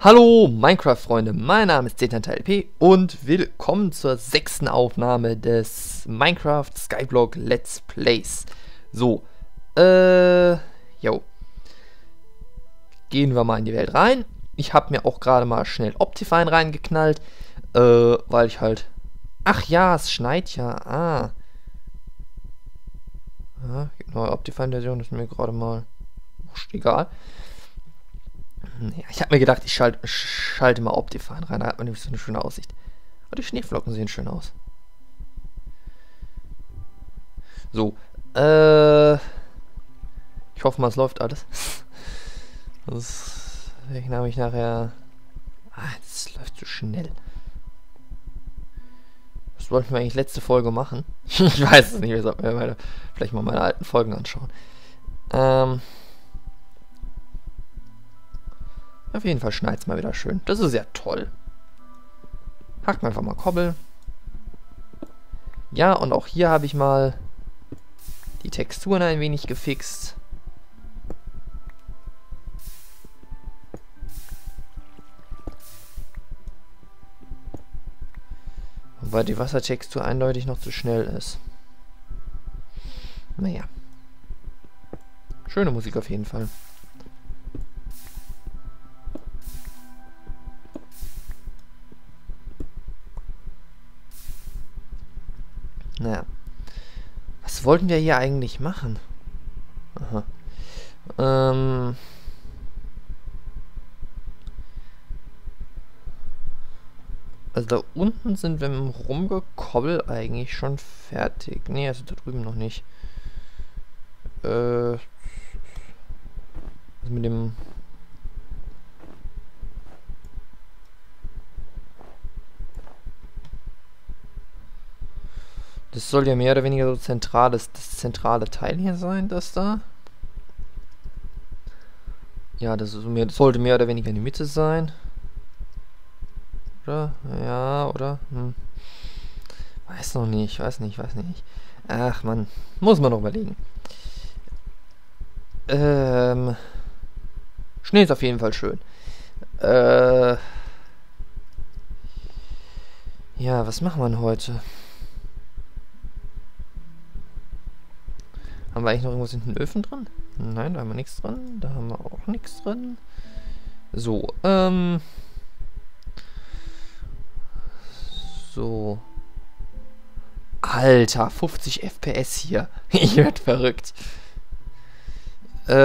Hallo Minecraft-Freunde, mein Name ist ZNTLP und willkommen zur sechsten Aufnahme des Minecraft Skyblock Let's Plays. So, äh, jo. Gehen wir mal in die Welt rein. Ich habe mir auch gerade mal schnell Optifine reingeknallt, äh, weil ich halt... Ach ja, es schneit ja, ah. Ja, neue Optifine-Version ist mir gerade mal... Egal. Ja, ich habe mir gedacht, ich schalt, schalte mal Optifine rein. Da hat man nämlich so eine schöne Aussicht. Aber die Schneeflocken sehen schön aus. So, äh... Ich hoffe mal, es läuft alles. Das ich nämlich nachher... Ah, das läuft zu so schnell. Was wollten wir eigentlich letzte Folge machen? ich weiß es nicht, wir sollten mir vielleicht mal meine alten Folgen anschauen. Ähm... Auf jeden Fall schneit es mal wieder schön. Das ist ja toll. Hackt einfach mal Kobbel. Ja, und auch hier habe ich mal die Texturen ein wenig gefixt. Weil die Wassertextur eindeutig noch zu schnell ist. Naja. Schöne Musik auf jeden Fall. Naja. Was wollten wir hier eigentlich machen? Aha. Ähm... Also da unten sind wir mit dem Rumgekobbel eigentlich schon fertig. Nee, also da drüben noch nicht. Äh... Also mit dem Das soll ja mehr oder weniger so zentrales, das zentrale Teil hier sein, das da. Ja, das, mehr, das sollte mehr oder weniger in die Mitte sein. Oder? Ja, oder? Hm. Weiß noch nicht, weiß nicht, weiß nicht. Ach man, muss man noch überlegen. Ähm. Schnee ist auf jeden Fall schön. Äh. Ja, was machen wir heute? Haben wir eigentlich noch irgendwas in den Öfen drin? Nein, da haben wir nichts drin. Da haben wir auch nichts drin. So, ähm... So. Alter, 50 FPS hier. ich werd verrückt. Äh... Was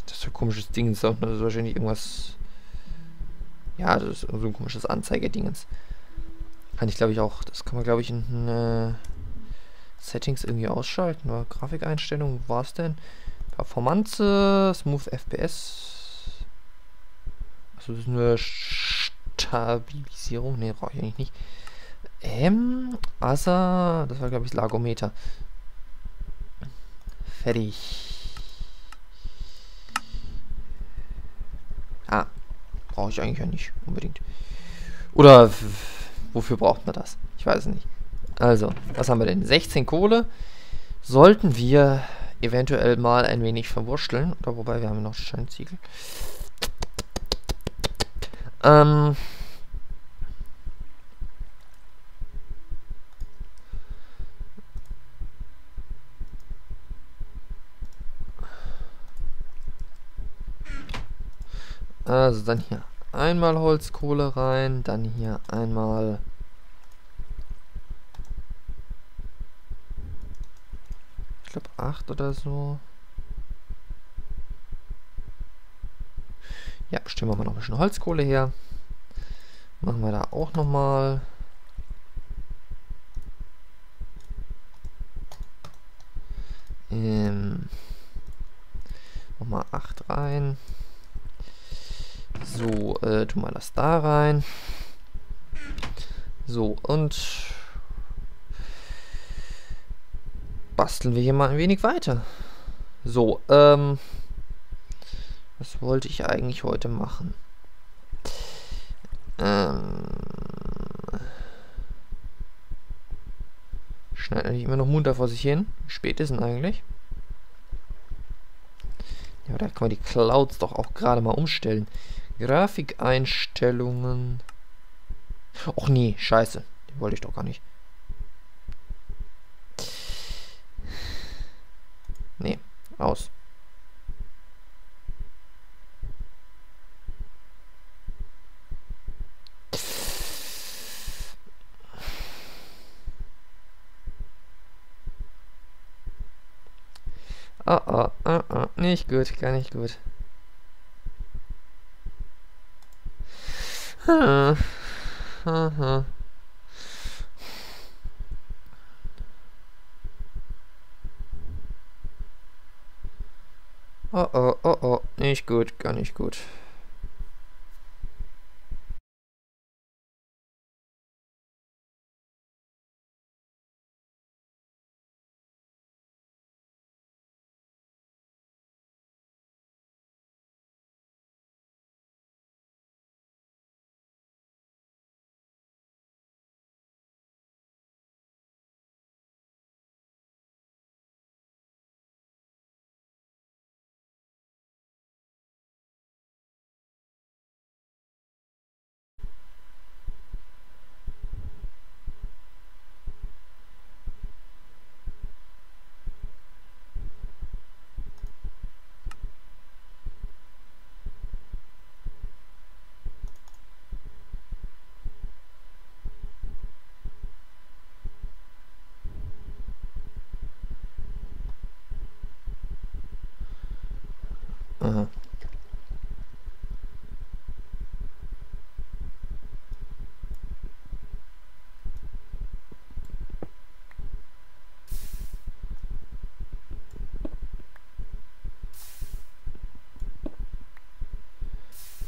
ist das für ein komisches Ding? Das ist wahrscheinlich irgendwas... Ja, das ist so ein komisches Anzeigedingens. Kann ich glaube ich auch, das kann man glaube ich in äh, Settings irgendwie ausschalten. Oder Grafikeinstellungen, war es denn? Performance, Smooth FPS. Also das ist eine Stabilisierung. Ne, brauche ich eigentlich nicht. Ähm, Asa, das war glaube ich Lagometer. Fertig. Ah, brauche ich eigentlich ja nicht unbedingt. Oder Wofür braucht man das? Ich weiß es nicht. Also, was haben wir denn? 16 Kohle. Sollten wir eventuell mal ein wenig verwurschteln. Oder wobei, wir haben noch Steinziegel. Ähm... Also dann hier einmal Holzkohle rein, dann hier einmal ich glaube 8 oder so. Ja, stellen wir mal noch ein bisschen Holzkohle her. Machen wir da auch nochmal. Ähm, nochmal 8 rein. Tu mal das da rein. So, und basteln wir hier mal ein wenig weiter. So, ähm, was wollte ich eigentlich heute machen? Ähm, schneidet eigentlich immer noch munter vor sich hin. Wie spät ist denn eigentlich? Ja, da kann man die Clouds doch auch gerade mal umstellen. Grafikeinstellungen. Och nee, scheiße. Die wollte ich doch gar nicht. Nee, aus. Oh, oh, oh, oh, nicht gut, gar nicht gut. Hm. Aha. Oh oh, oh oh, nicht gut, gar nicht gut. Aha.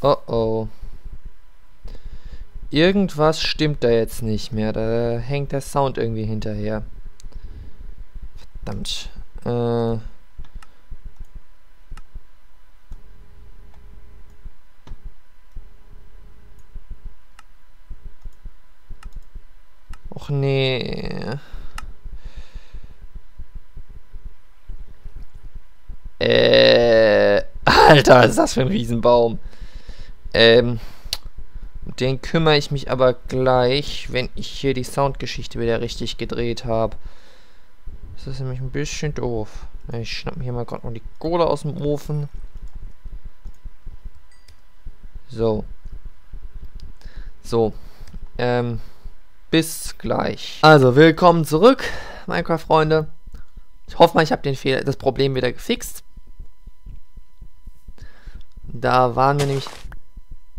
Oh oh. Irgendwas stimmt da jetzt nicht mehr. Da hängt der Sound irgendwie hinterher. Verdammt. Äh... Och nee. Äh, Alter, was ist das für ein Riesenbaum? Ähm, den kümmere ich mich aber gleich, wenn ich hier die Soundgeschichte wieder richtig gedreht habe. Das ist nämlich ein bisschen doof. Ich schnapp mir hier mal gerade noch die Kohle aus dem Ofen. So. So. Ähm. Bis gleich. Also, willkommen zurück, Minecraft-Freunde. Ich hoffe mal, ich habe das Problem wieder gefixt. Da waren wir nämlich...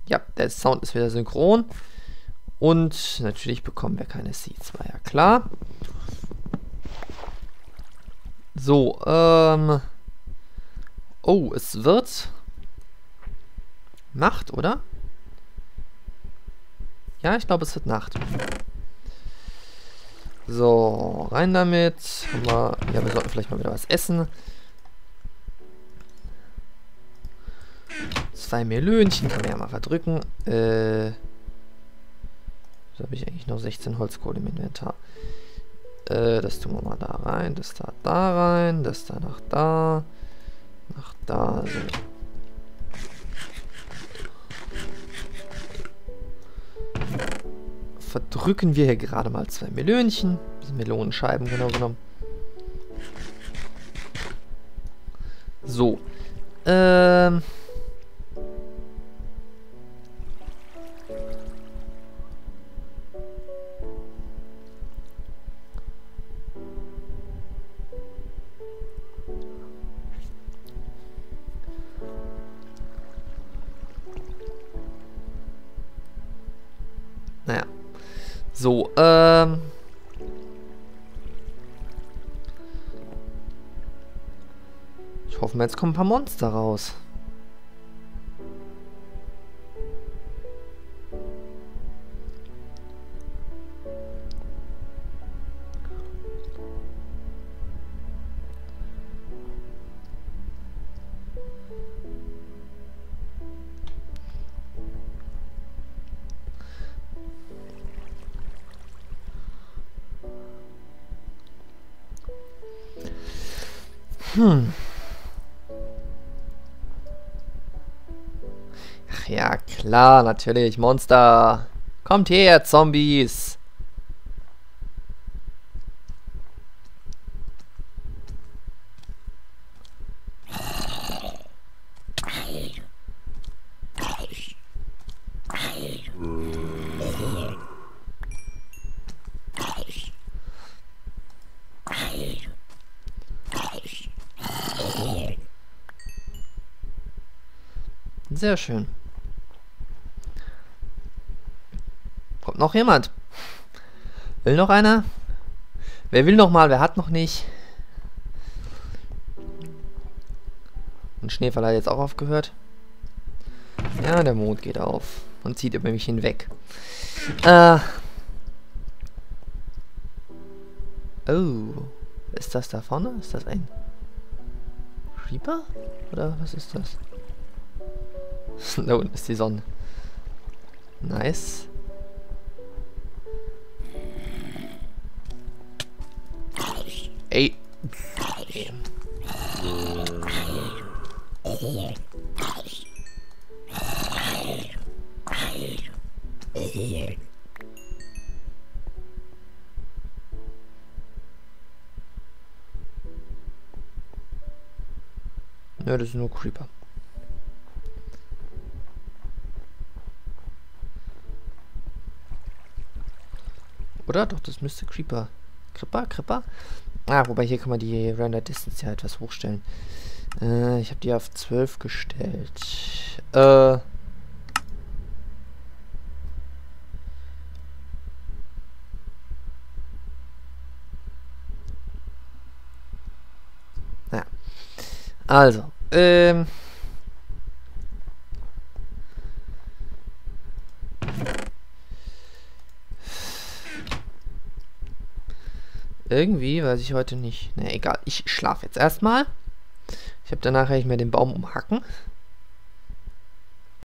Ja, der Sound ist wieder synchron. Und natürlich bekommen wir keine Seeds, war ja klar. So, ähm... Oh, es wird... Nacht, oder? Ja, ich glaube, es wird Nacht. So, rein damit. ja, wir sollten vielleicht mal wieder was essen. Zwei Melönchen kann man ja mal verdrücken. Äh, so habe ich eigentlich noch 16 Holzkohle im Inventar. Äh, das tun wir mal da rein, das da da rein, das da nach da, nach da. So. Verdrücken wir hier gerade mal zwei Melönchen. Melonenscheiben genau genommen. So. Ähm. So, ähm... Ich hoffe mal, jetzt kommen ein paar Monster raus. Hm. Ach ja, klar, natürlich. Monster. Kommt her, Zombies. Sehr schön. Kommt noch jemand? Will noch einer? Wer will noch mal? Wer hat noch nicht? Und Schneefall hat jetzt auch aufgehört. Ja, der Mond geht auf und zieht über mich hinweg. Äh. Oh. Ist das da vorne? Ist das ein Reaper? Oder was ist das? Da unten ist die Sonne. Nice. Ey. Ja, das ist nur Creeper. Oder? Doch, das müsste Creeper. Creeper? Creeper? Ah, wobei hier kann man die Render Distance ja etwas hochstellen. Äh, ich habe die auf 12 gestellt. Äh. Also, ähm. Irgendwie weiß ich heute nicht. Na egal, ich schlafe jetzt erstmal. Ich habe danach ich mir den Baum umhacken.